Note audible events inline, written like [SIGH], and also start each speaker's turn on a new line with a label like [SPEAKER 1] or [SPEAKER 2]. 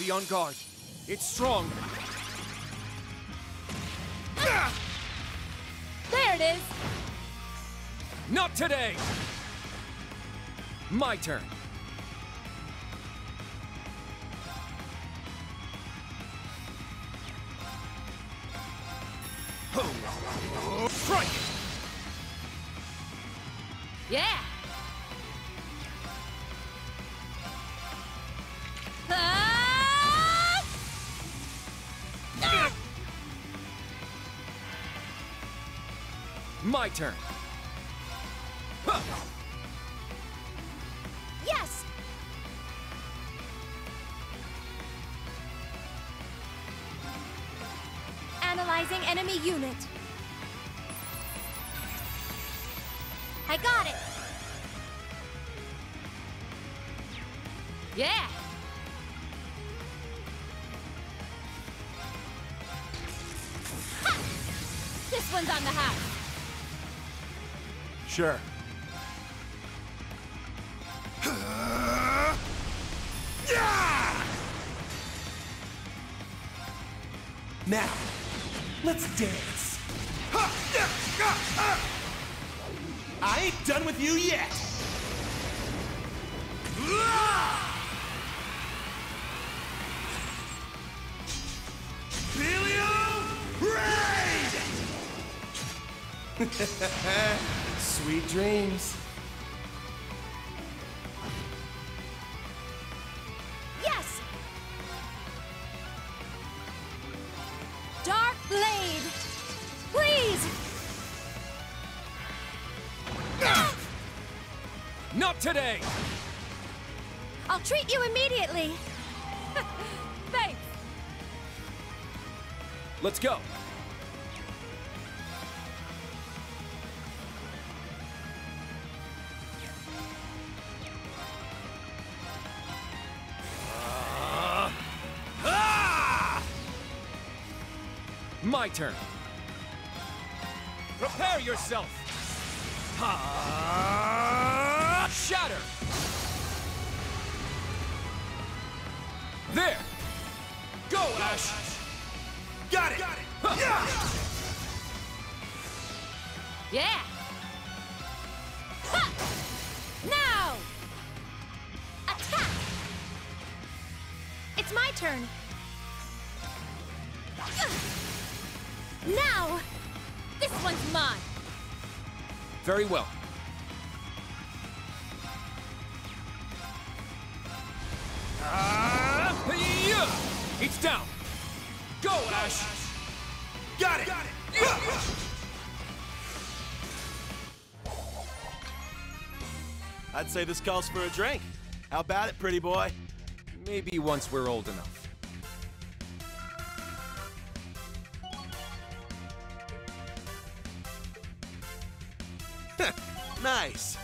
[SPEAKER 1] be on guard. It's strong.
[SPEAKER 2] There it is!
[SPEAKER 1] Not today! My turn. Ho! Strike!
[SPEAKER 2] Yeah!
[SPEAKER 1] My turn. Huh.
[SPEAKER 2] Yes! Analyzing enemy unit. I got it! Yeah! Ha! This one's on the house.
[SPEAKER 3] Sure. Now, let's dance. I ain't done with you yet. Helio Raid! [LAUGHS] Sweet dreams.
[SPEAKER 2] Yes! Dark Blade! Please!
[SPEAKER 1] Not today!
[SPEAKER 2] I'll treat you immediately! [LAUGHS] Thanks!
[SPEAKER 1] Let's go. My turn. Prepare yourself. Ah! Shatter. There. Go, Ash.
[SPEAKER 3] Got it! Yeah!
[SPEAKER 2] Yeah! Ha! Now! Attack! It's my turn. Now! This one's mine.
[SPEAKER 1] Very well. Ah, yeah! It's down. Go, Ash.
[SPEAKER 3] Got it! I'd say this calls for a drink. How about it, pretty boy?
[SPEAKER 1] Maybe once we're old enough. [LAUGHS]
[SPEAKER 3] nice.